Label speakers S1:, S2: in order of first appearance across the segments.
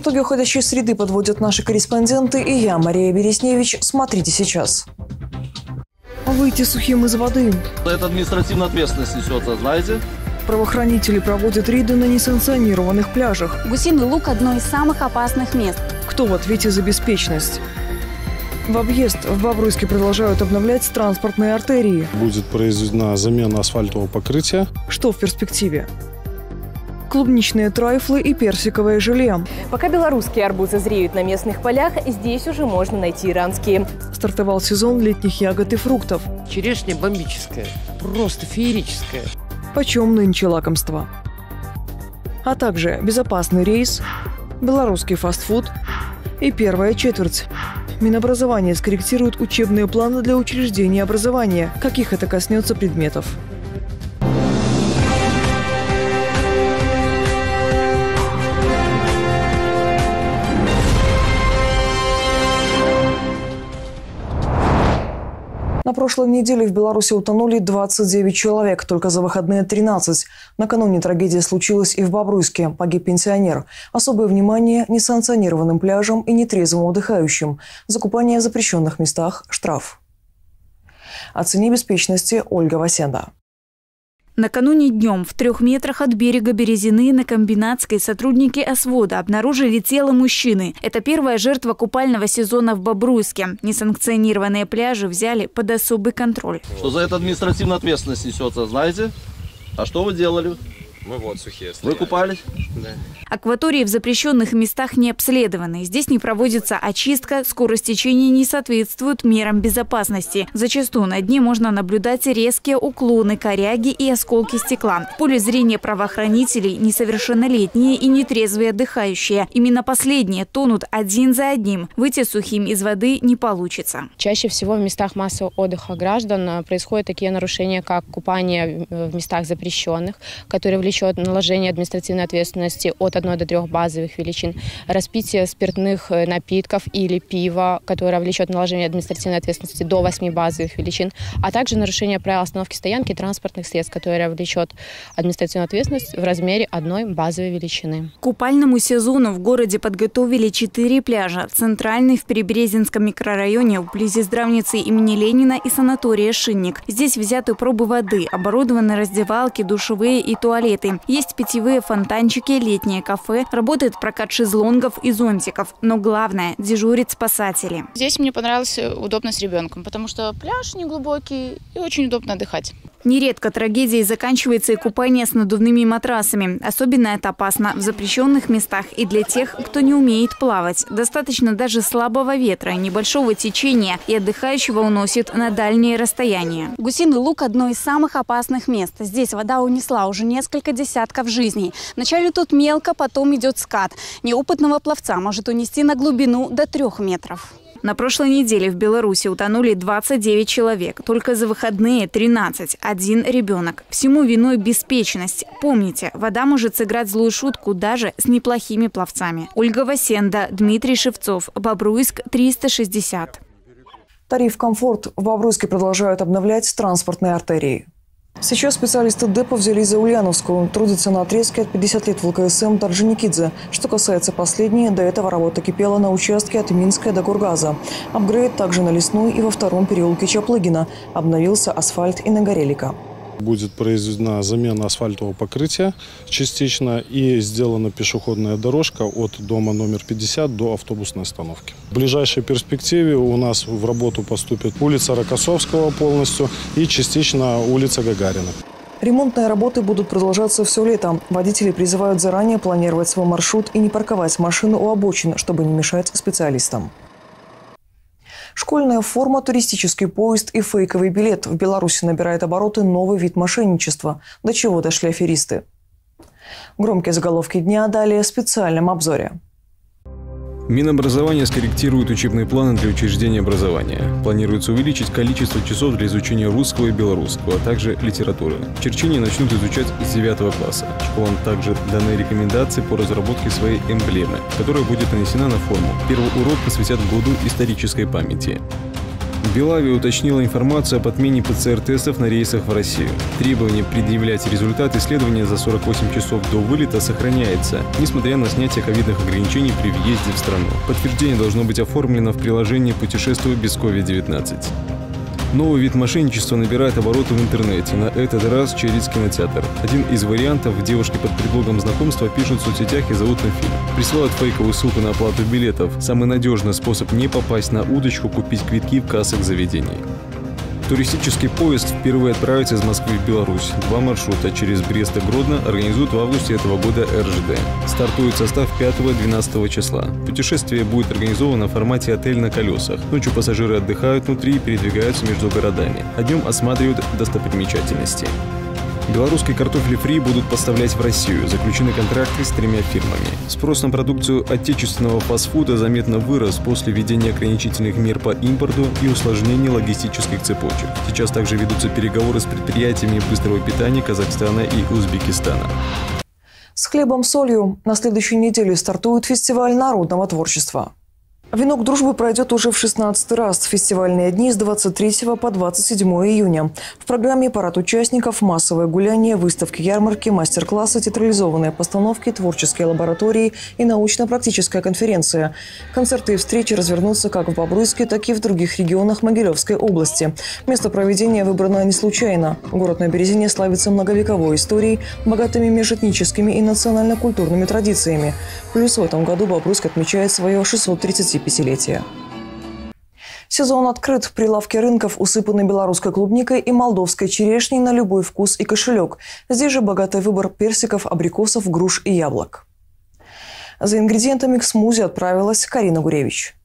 S1: Итоги уходящей среды подводят наши корреспонденты и я, Мария Бересневич. Смотрите сейчас. Выйти сухим из воды.
S2: Это административная ответственность несется, знаете?
S1: Правоохранители проводят рейды на несанкционированных пляжах.
S3: Гусиный луг – одно из самых опасных мест.
S1: Кто в ответе за беспечность? В объезд в Бобруйске продолжают обновлять транспортные артерии.
S4: Будет произведена замена асфальтового покрытия.
S1: Что в перспективе? Клубничные трайфлы и персиковое желе.
S5: Пока белорусские арбузы зреют на местных полях, здесь уже можно найти иранские.
S1: Стартовал сезон летних ягод и фруктов.
S6: Черешня бомбическая, просто феерическая.
S1: Почем нынче лакомство? А также безопасный рейс, белорусский фастфуд и первая четверть. Минобразование скорректирует учебные планы для учреждений образования. Каких это коснется предметов? На прошлой неделе в Беларуси утонули 29 человек, только за выходные 13. Накануне трагедия случилась и в Бобруйске. Погиб пенсионер. Особое внимание несанкционированным пляжам и нетрезвым отдыхающим. За купание в запрещенных местах – штраф. О цене беспечности Ольга Васенда.
S3: Накануне днем в трех метрах от берега Березины на Комбинатской сотрудники ОСВОДа обнаружили тело мужчины. Это первая жертва купального сезона в Бобруйске. Несанкционированные пляжи взяли под особый контроль.
S2: Что за это административная ответственность несется, знаете? А что вы делали?
S7: Мы вот сухие
S2: Вы
S7: стояли.
S2: купались?
S7: Да.
S3: Акватории в запрещенных местах не обследованы. Здесь не проводится очистка, скорость течения не соответствует мерам безопасности. Зачастую на дне можно наблюдать резкие уклоны, коряги и осколки стекла. В поле зрения правоохранителей несовершеннолетние и нетрезвые отдыхающие. Именно последние тонут один за одним. Выйти сухим из воды не получится.
S8: Чаще всего в местах массового отдыха граждан э, происходят такие нарушения, как купание э, в местах запрещенных, которые влечет наложение административной ответственности от 1 до 3 базовых величин, распитие спиртных э, напитков или пива, которое влечет наложение административной ответственности до 8 базовых величин, а также нарушение правил остановки стоянки транспортных средств, которое влечет административную ответственность в размере одной базовой величины.
S3: К купальному сезону в городе подготовили четыре пляжа. Центральный в Переберезинском микрорайоне вблизи здравницы имени Ленина и санатория «Шинник». Здесь взяты пробы воды, оборудованы раздевалки, душевые и туалеты. Есть питьевые фонтанчики, летнее кафе, работает прокат шезлонгов и зонтиков. Но главное – дежурят спасатели.
S9: Здесь мне понравилось э, удобно с ребенком, потому что пляж неглубокий и очень удобно отдыхать.
S3: Нередко трагедией заканчивается и купание с надувными матрасами. Особенно это опасно в запрещенных местах и для тех, кто не умеет плавать. Достаточно даже слабого ветра, небольшого течения и отдыхающего уносит на дальние расстояния. Гусиный луг – одно из самых опасных мест. Здесь вода унесла уже несколько десятков жизней. Вначале тут мелко, потом идет скат. Неопытного пловца может унести на глубину до трех метров. На прошлой неделе в Беларуси утонули 29 человек. Только за выходные 13. Один ребенок. Всему виной беспечность. Помните, вода может сыграть злую шутку даже с неплохими пловцами. Ольга Васенда, Дмитрий Шевцов. Бобруйск, 360.
S1: Тариф «Комфорт» в Бобруйске продолжают обновлять транспортные артерии. Сейчас специалисты ДЭПа взялись за Ульяновскую. Трудится на отрезке от 50 лет в ЛКСМ Торженикидзе. Что касается последней, до этого работа кипела на участке от Минска до Кургаза. Апгрейд также на Лесной и во втором переулке Чаплыгина. Обновился асфальт и на Горелика.
S4: Будет произведена замена асфальтового покрытия частично и сделана пешеходная дорожка от дома номер 50 до автобусной остановки. В ближайшей перспективе у нас в работу поступит улица Рокоссовского полностью и частично улица Гагарина.
S1: Ремонтные работы будут продолжаться все лето. Водители призывают заранее планировать свой маршрут и не парковать машину у обочин, чтобы не мешать специалистам. Школьная форма, туристический поезд и фейковый билет. В Беларуси набирает обороты новый вид мошенничества. До чего дошли аферисты? Громкие заголовки дня далее в специальном обзоре.
S10: Минобразование скорректирует учебные планы для учреждений образования. Планируется увеличить количество часов для изучения русского и белорусского, а также литературы. Черчение начнут изучать с 9 класса. Школам также даны рекомендации по разработке своей эмблемы, которая будет нанесена на форму. Первый урок посвятят году исторической памяти. Белави уточнила информацию об отмене ПЦР-тестов на рейсах в Россию. Требование предъявлять результат исследования за 48 часов до вылета сохраняется, несмотря на снятие ковидных ограничений при въезде в страну. Подтверждение должно быть оформлено в приложении «Путешествую без COVID-19». Новый вид мошенничества набирает обороты в интернете, на этот раз через кинотеатр. Один из вариантов девушки под предлогом знакомства пишут в соцсетях и зовут на фильм. Присылают фейковую ссылку на оплату билетов. Самый надежный способ не попасть на удочку – купить квитки в кассах заведений. Туристический поезд впервые отправится из Москвы в Беларусь. Два маршрута через Брест и Гродно организуют в августе этого года РЖД. Стартует состав 5-12 числа. Путешествие будет организовано в формате отель на колесах. Ночью пассажиры отдыхают внутри и передвигаются между городами. А днем осматривают достопримечательности. Белорусский картофель фри будут поставлять в Россию. Заключены контракты с тремя фирмами. Спрос на продукцию отечественного фастфуда заметно вырос после введения ограничительных мер по импорту и усложнения логистических цепочек. Сейчас также ведутся переговоры с предприятиями быстрого питания Казахстана и Узбекистана.
S1: С хлебом-солью на следующей неделе стартует фестиваль народного творчества. Венок дружбы пройдет уже в 16 раз. Фестивальные дни с 23 по 27 июня. В программе парад участников, массовое гуляние, выставки, ярмарки, мастер-классы, театрализованные постановки, творческие лаборатории и научно-практическая конференция. Концерты и встречи развернутся как в Бобруйске, так и в других регионах Могилевской области. Место проведения выбрано не случайно. Город на Березине славится многовековой историей, богатыми межэтническими и национально-культурными традициями. Плюс в этом году Бобруйск отмечает свое 630 25-летия. Сезон открыт. Прилавки рынков усыпаны белорусской клубникой и молдовской черешней на любой вкус и кошелек. Здесь же богатый выбор персиков, абрикосов, груш и яблок. За ингредиентами к смузи отправилась Карина Гуревич.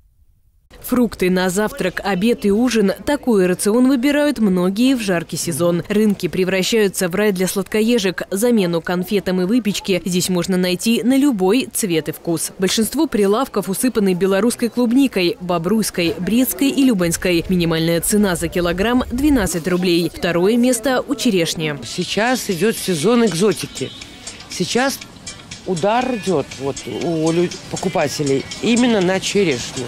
S5: Фрукты на завтрак, обед и ужин – такой рацион выбирают многие в жаркий сезон. Рынки превращаются в рай для сладкоежек. Замену конфетам и выпечке здесь можно найти на любой цвет и вкус. Большинство прилавков усыпаны белорусской клубникой, бобруйской, брестской и любанской. Минимальная цена за килограмм – 12 рублей. Второе место – у черешни.
S6: Сейчас идет сезон экзотики. Сейчас удар идет вот у покупателей именно на черешню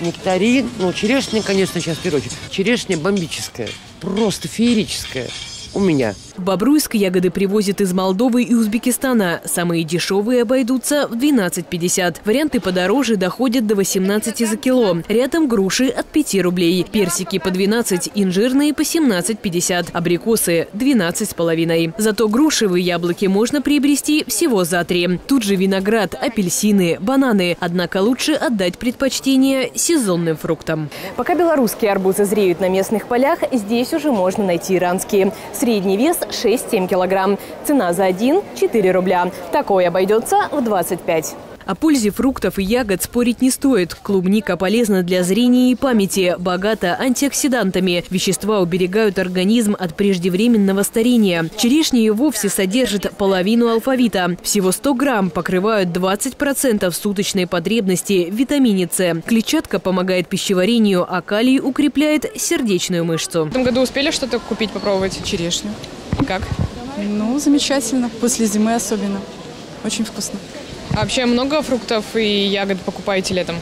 S6: нектарин, ну, черешня, конечно, сейчас в первую очередь. Черешня бомбическая, просто феерическая у меня.
S5: В Бобруйск ягоды привозят из Молдовы и Узбекистана. Самые дешевые обойдутся в 12,50. Варианты подороже доходят до 18 за кило. Рядом груши от 5 рублей. Персики по 12, инжирные по 17,50. Абрикосы 12,5. Зато грушевые яблоки можно приобрести всего за 3. Тут же виноград, апельсины, бананы. Однако лучше отдать предпочтение сезонным фруктам. Пока белорусские арбузы зреют на местных полях, здесь уже можно найти иранские. Средний вес 6-7 килограмм. Цена за один – 4 рубля. Такой обойдется в 25. О пользе фруктов и ягод спорить не стоит. Клубника полезна для зрения и памяти, богата антиоксидантами. Вещества уберегают организм от преждевременного старения. Черешня и вовсе содержит половину алфавита. Всего 100 грамм покрывают 20% суточной потребности в витамине С. Клетчатка помогает пищеварению, а калий укрепляет сердечную мышцу.
S7: В этом году успели что-то купить, попробовать?
S11: Черешню.
S7: Как?
S11: Ну, замечательно. После зимы особенно. Очень вкусно.
S7: А вообще много фруктов и ягод покупаете летом?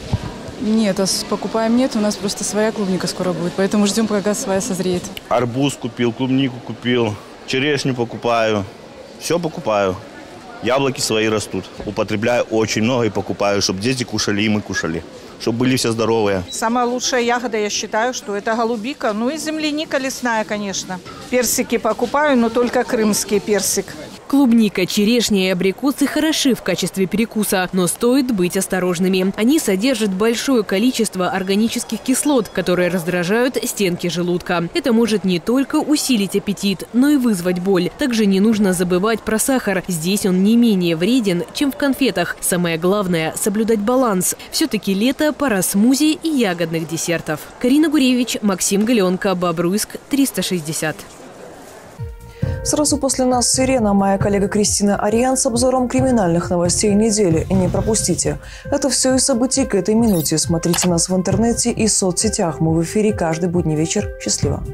S11: Нет, а покупаем нет, у нас просто своя клубника скоро будет, поэтому ждем, пока своя созреет.
S12: Арбуз купил, клубнику купил, черешню покупаю, все покупаю. Яблоки свои растут. Употребляю очень много и покупаю, чтобы дети кушали и мы кушали чтобы были все здоровые.
S13: Самая лучшая ягода, я считаю, что это голубика, ну и земляника лесная, конечно. Персики покупаю, но только крымский персик.
S5: Клубника, черешня и абрикосы хороши в качестве перекуса, но стоит быть осторожными. Они содержат большое количество органических кислот, которые раздражают стенки желудка. Это может не только усилить аппетит, но и вызвать боль. Также не нужно забывать про сахар. Здесь он не менее вреден, чем в конфетах. Самое главное – соблюдать баланс. Все-таки лето – пора смузи и ягодных десертов. Карина Гуревич, Максим Галенко, Бобруйск, 360.
S1: Сразу после нас «Сирена» моя коллега Кристина Ариан с обзором криминальных новостей недели. Не пропустите. Это все и события к этой минуте. Смотрите нас в интернете и соцсетях. Мы в эфире каждый будний вечер. Счастливо.